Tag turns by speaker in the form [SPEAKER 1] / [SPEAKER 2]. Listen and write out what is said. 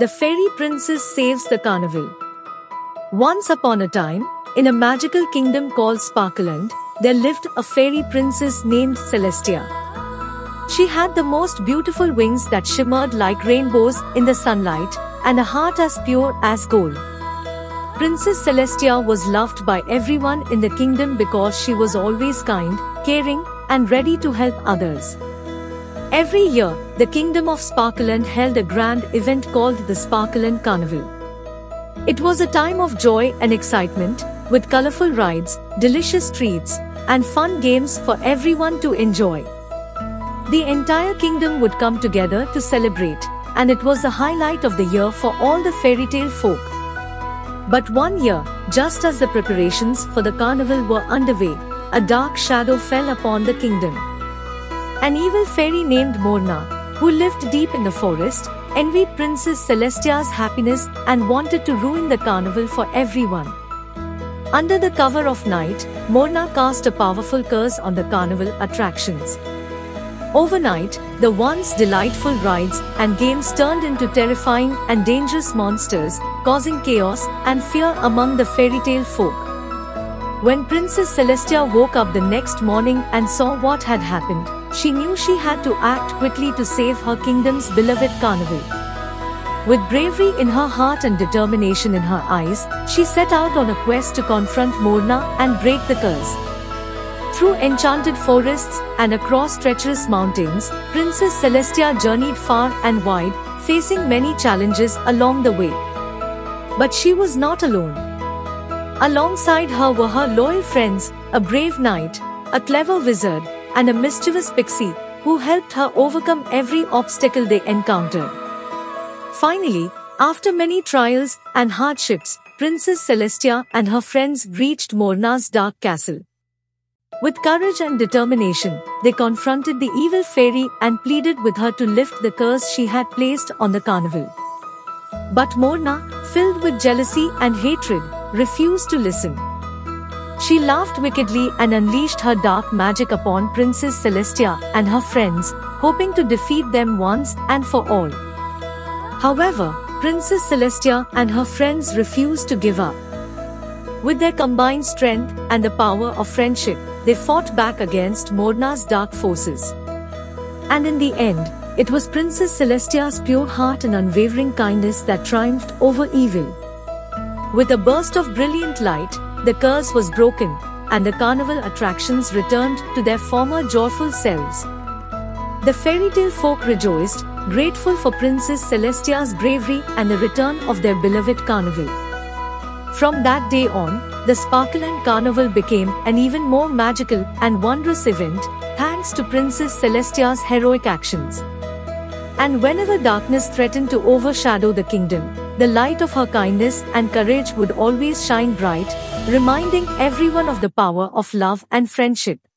[SPEAKER 1] The fairy princess saves the carnival. Once upon a time, in a magical kingdom called Sparkleland, there lived a fairy princess named Celestia. She had the most beautiful wings that shimmered like rainbows in the sunlight, and a heart as pure as gold. Princess Celestia was loved by everyone in the kingdom because she was always kind, caring, and ready to help others. Every year, the Kingdom of Sparkleland held a grand event called the Sparkleland Carnival. It was a time of joy and excitement, with colorful rides, delicious treats, and fun games for everyone to enjoy. The entire kingdom would come together to celebrate, and it was the highlight of the year for all the fairy tale folk. But one year, just as the preparations for the carnival were underway, a dark shadow fell upon the kingdom. An evil fairy named Morna, who lived deep in the forest, envied Princess Celestia's happiness and wanted to ruin the carnival for everyone. Under the cover of night, Morna cast a powerful curse on the carnival attractions. Overnight, the once delightful rides and games turned into terrifying and dangerous monsters, causing chaos and fear among the fairy tale folk. When Princess Celestia woke up the next morning and saw what had happened, she knew she had to act quickly to save her kingdom's beloved carnival. With bravery in her heart and determination in her eyes, she set out on a quest to confront Morna and break the curse. Through enchanted forests and across treacherous mountains, Princess Celestia journeyed far and wide, facing many challenges along the way. But she was not alone. Alongside her were her loyal friends, a brave knight, a clever wizard, and a mischievous pixie, who helped her overcome every obstacle they encountered. Finally, after many trials and hardships, Princess Celestia and her friends reached Morna's dark castle. With courage and determination, they confronted the evil fairy and pleaded with her to lift the curse she had placed on the carnival. But Morna, filled with jealousy and hatred, refused to listen. She laughed wickedly and unleashed her dark magic upon Princess Celestia and her friends, hoping to defeat them once and for all. However, Princess Celestia and her friends refused to give up. With their combined strength and the power of friendship, they fought back against Morna's dark forces. And in the end, it was Princess Celestia's pure heart and unwavering kindness that triumphed over evil. With a burst of brilliant light, the curse was broken, and the carnival attractions returned to their former joyful selves. The fairy tale folk rejoiced, grateful for Princess Celestia's bravery and the return of their beloved carnival. From that day on, the Sparkleland Carnival became an even more magical and wondrous event, thanks to Princess Celestia's heroic actions. And whenever darkness threatened to overshadow the kingdom, the light of her kindness and courage would always shine bright, reminding everyone of the power of love and friendship.